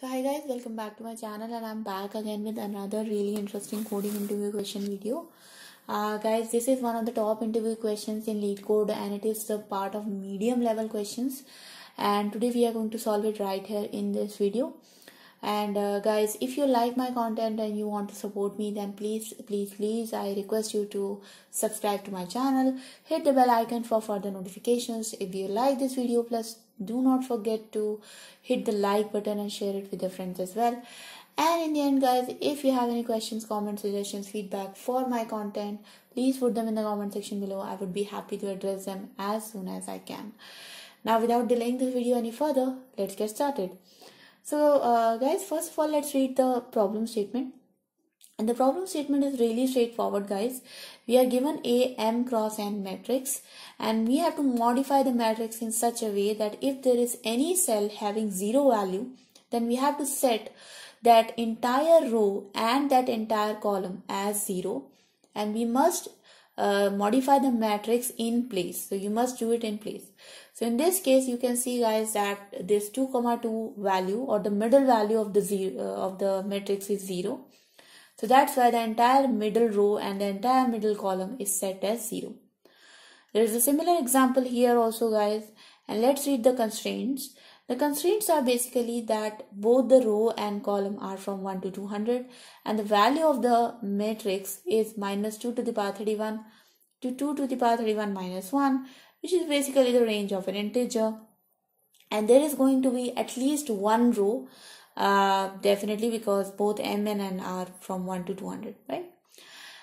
So hi guys, welcome back to my channel and I'm back again with another really interesting coding interview question video. Uh, guys, this is one of the top interview questions in LeetCode and it is the part of medium level questions and today we are going to solve it right here in this video. And uh, guys, if you like my content and you want to support me then please, please, please I request you to subscribe to my channel, hit the bell icon for further notifications. If you like this video plus do not forget to hit the like button and share it with your friends as well. And in the end guys if you have any questions comments suggestions feedback for my content please put them in the comment section below. I would be happy to address them as soon as i can. Now without delaying this video any further let's get started so uh, guys first of all let's read the problem statement and the problem statement is really straightforward guys. We are given a m cross n matrix and we have to modify the matrix in such a way that if there is any cell having zero value then we have to set that entire row and that entire column as zero and we must uh, modify the matrix in place so you must do it in place so in this case you can see guys that this 2 comma 2 value or the middle value of the zero uh, of the matrix is 0 so that's why the entire middle row and the entire middle column is set as 0. There is a similar example here also guys and let's read the constraints. The constraints are basically that both the row and column are from 1 to 200 and the value of the matrix is minus 2 to the power 31 to 2 to the power 31 minus 1 which is basically the range of an integer. And there is going to be at least one row uh, definitely because both m and n are from 1 to 200 right?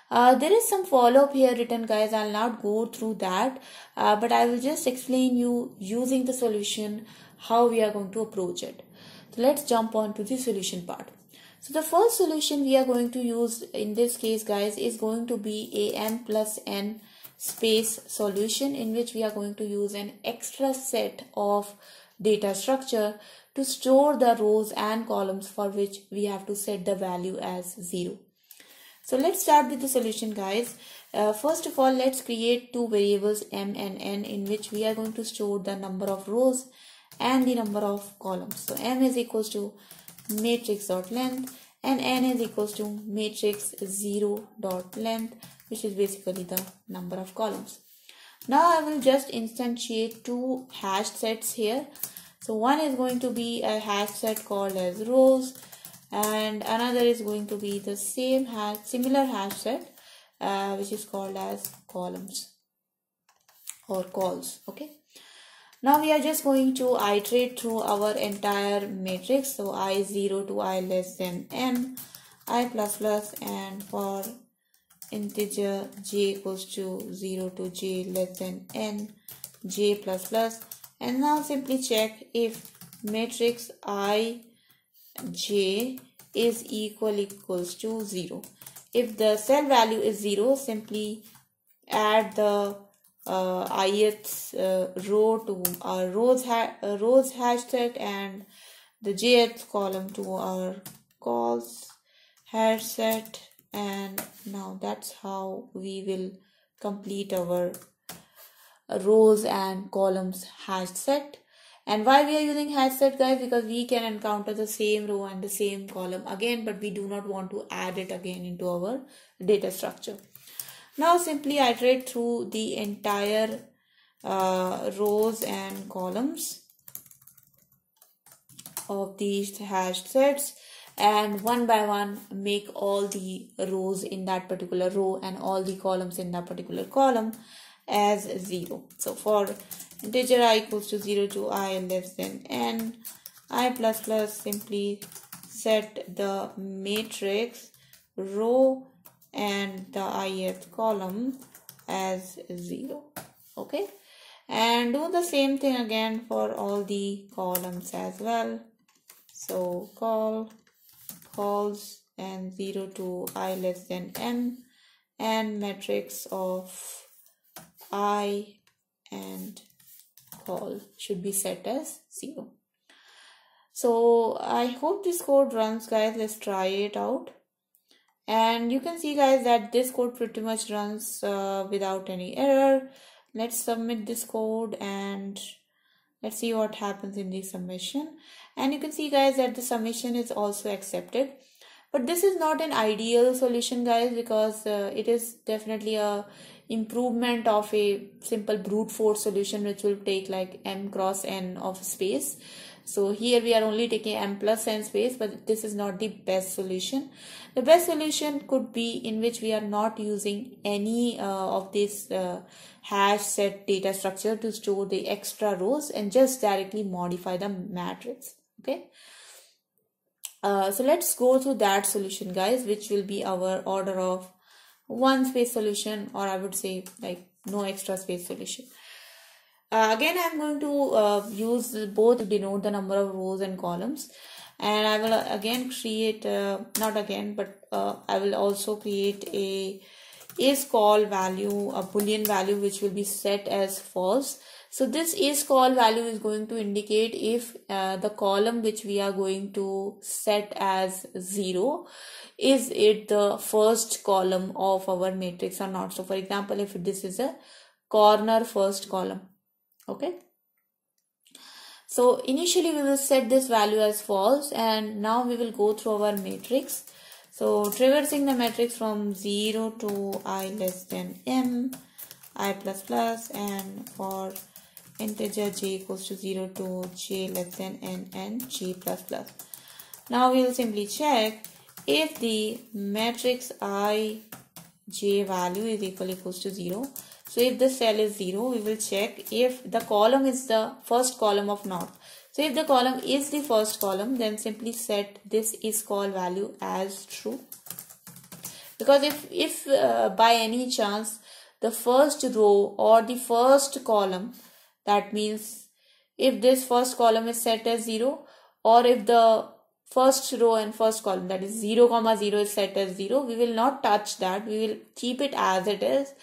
Uh, there is some follow-up here written guys. I'll not go through that. Uh, but i will just explain you using the solution how we are going to approach it so let's jump on to the solution part so the first solution we are going to use in this case guys is going to be a m plus n space solution in which we are going to use an extra set of data structure to store the rows and columns for which we have to set the value as 0. So let's start with the solution guys. Uh, first of all, let's create two variables m and n in which we are going to store the number of rows and the number of columns. So m is equals to matrix dot length and n is equals to matrix 0 dot length which is basically the number of columns. Now I will just instantiate two hash sets here so one is going to be a hash set called as rows and another is going to be the same hash, similar hash set uh, which is called as columns or calls. Okay. Now we are just going to iterate through our entire matrix. So i 0 to i less than n, i plus plus and for integer j equals to 0 to j less than n, j plus plus and now simply check if matrix i j is equal equals to 0 if the cell value is 0 simply add the uh, ith uh, row to our rows, ha uh, rows hash set and the jth column to our calls hash set and now that's how we will complete our rows and columns hash set and why we are using hash set guys? Because we can encounter the same row and the same column again but we do not want to add it again into our data structure now simply iterate through the entire uh, rows and columns of these hashed sets and one by one make all the rows in that particular row and all the columns in that particular column as 0. So for integer i equals to 0 to i less than n, i plus plus simply set the matrix row and the ith column as 0. Okay. And do the same thing again for all the columns as well. So call, calls and 0 to i less than n and matrix of i and call should be set as 0 so i hope this code runs guys let's try it out and you can see guys that this code pretty much runs uh, without any error. Let's submit this code and let's see what happens in the submission. And you can see guys that the submission is also accepted. But this is not an ideal solution guys because uh, it is definitely a improvement of a simple brute force solution which will take like m cross n of space so here we are only taking m plus n space but this is not the best solution the best solution could be in which we are not using any uh, of this uh, hash set data structure to store the extra rows and just directly modify the matrix okay uh, so let's go through that solution guys which will be our order of one space solution or I would say like no extra space solution. Uh, again, I'm going to uh, use both to denote the number of rows and columns. And I will uh, again create, uh, not again, but uh, I will also create a is call value, a boolean value which will be set as false. So this is call value is going to indicate if uh, the column which we are going to set as 0 is it the first column of our matrix or not. So for example if this is a corner first column okay. So initially we will set this value as false and now we will go through our matrix. So traversing the matrix from 0 to i less than m i plus plus and for integer j equals to 0 to j less than n and j plus plus. Now we will simply check if the matrix i j value is equal equals to 0 so if the cell is 0 we will check if the column is the first column of not so if the column is the first column then simply set this is call value as true. Because if if uh, by any chance the first row or the first column that means if this first column is set as 0 or if the first row and first column that is 0 comma 0 is set as 0 we will not touch that. We will keep it as it is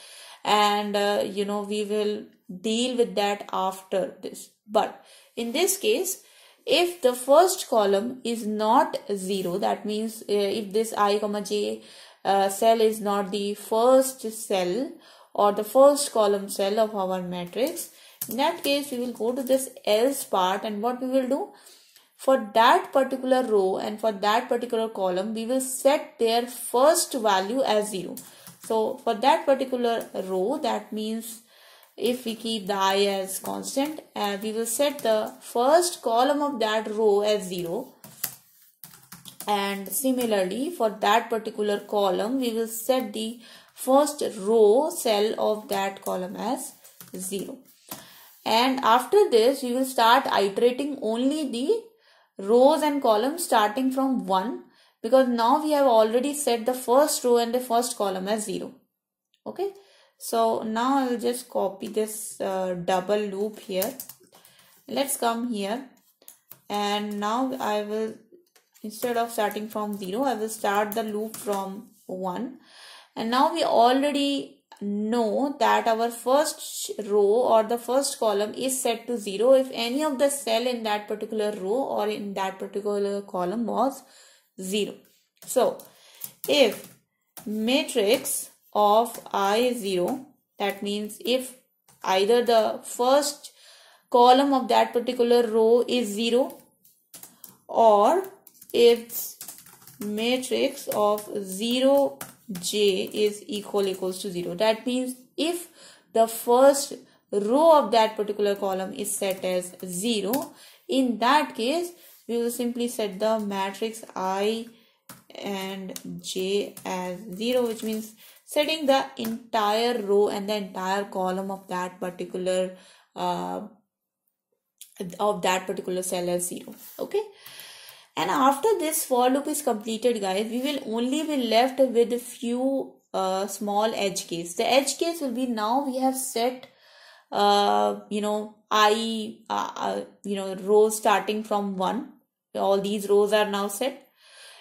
and uh, you know we will deal with that after this. But in this case if the first column is not 0 that means uh, if this i comma j uh, cell is not the first cell or the first column cell of our matrix in that case we will go to this else part. And what we will do? For that particular row and for that particular column we will set their first value as 0 so for that particular row that means if we keep the i as constant uh, we will set the first column of that row as 0 and similarly for that particular column we will set the first row cell of that column as 0 and after this we will start iterating only the rows and columns starting from 1 because now we have already set the first row and the first column as 0 okay? So now I will just copy this uh, double loop here. Let's come here. And now I will instead of starting from 0 I will start the loop from 1 and now we already know that our first row or the first column is set to 0 if any of the cell in that particular row or in that particular column was 0. So, if matrix of i 0 that means if either the first column of that particular row is 0 or its matrix of 0 j is equal equals to 0 that means if the first row of that particular column is set as 0 in that case we will simply set the matrix i and j as 0 which means setting the entire row and the entire column of that particular uh, of that particular cell as 0 okay? And after this for loop is completed guys we will only be left with a few uh, small edge case the edge case will be now we have set uh, you know i uh, uh, you know rows starting from 1 all these rows are now set.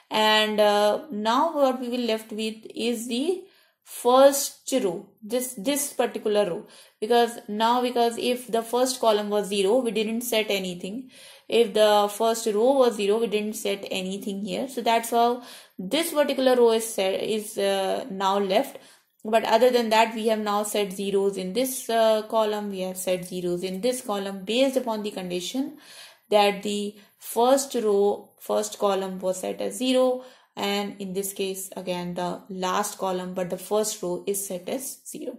And uh, now what we will left with is the first row this this particular row. Because now because if the first column was 0 we didn't set anything. If the first row was 0 we didn't set anything here. So that's how this particular row is set is uh, now left but other than that we have now set zeros in this uh, column. We have set zeros in this column based upon the condition that the first row first column was set as zero. And in this case again the last column but the first row is set as zero.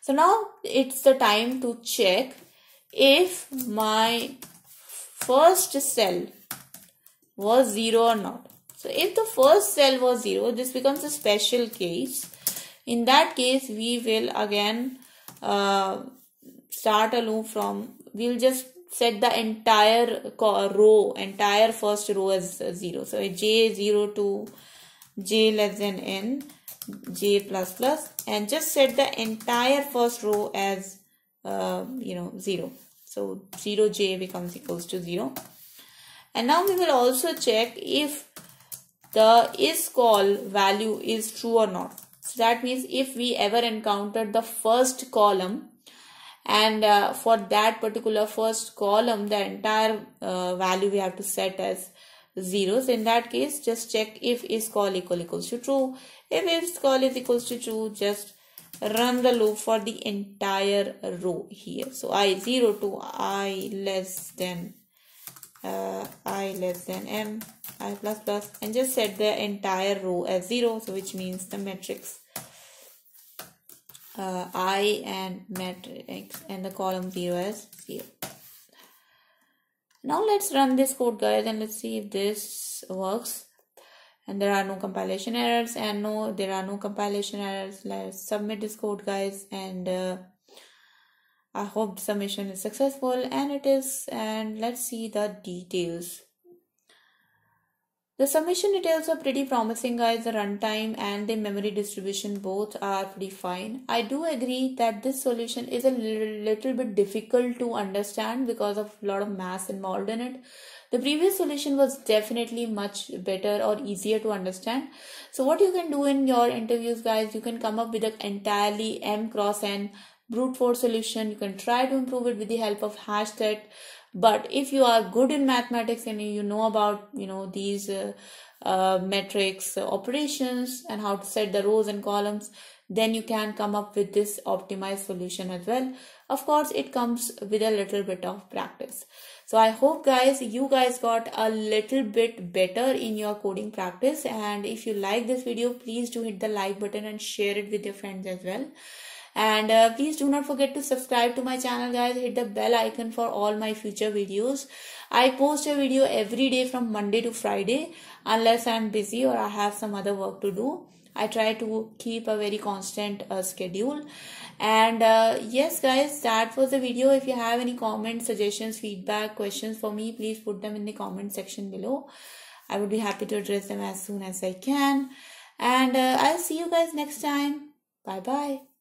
So now it's the time to check if my first cell was zero or not so if the first cell was 0, this becomes a special case. In that case, we will again uh, start a loop from, we'll just set the entire row, entire first row as 0. So j0 to j less than n, j plus plus and just set the entire first row as, uh, you know, 0. So 0j becomes equals to 0. And now we will also check if the is call value is true or not. So that means if we ever encountered the first column and uh, for that particular first column the entire uh, value we have to set as zeros. In that case just check if is call equal equals to true. If is call is equals to true just run the loop for the entire row here. So i 0 to i less than uh, i less than m i plus plus and just set the entire row as 0 so which means the matrix uh, i and matrix and the column 0 as 0 now let's run this code guys and let's see if this works. And there are no compilation errors and no there are no compilation errors. Let's submit this code guys and uh, I hope the submission is successful and it is and let's see the details. The submission details are pretty promising guys. The runtime and the memory distribution both are pretty fine. I do agree that this solution is a little bit difficult to understand because of a lot of math involved in it. The previous solution was definitely much better or easier to understand. So what you can do in your interviews guys, you can come up with an entirely m cross n brute force solution. You can try to improve it with the help of Hashset but if you are good in mathematics and you know about you know these uh, uh, matrix uh, operations and how to set the rows and columns then you can come up with this optimized solution as well. Of course it comes with a little bit of practice. So i hope guys you guys got a little bit better in your coding practice. And if you like this video please do hit the like button and share it with your friends as well and uh, please do not forget to subscribe to my channel guys. Hit the bell icon for all my future videos. I post a video every day from monday to friday unless i'm busy or i have some other work to do. I try to keep a very constant uh, schedule. And uh, yes guys that was the video. If you have any comments suggestions feedback questions for me please put them in the comment section below. I would be happy to address them as soon as i can. And uh, i'll see you guys next time. Bye bye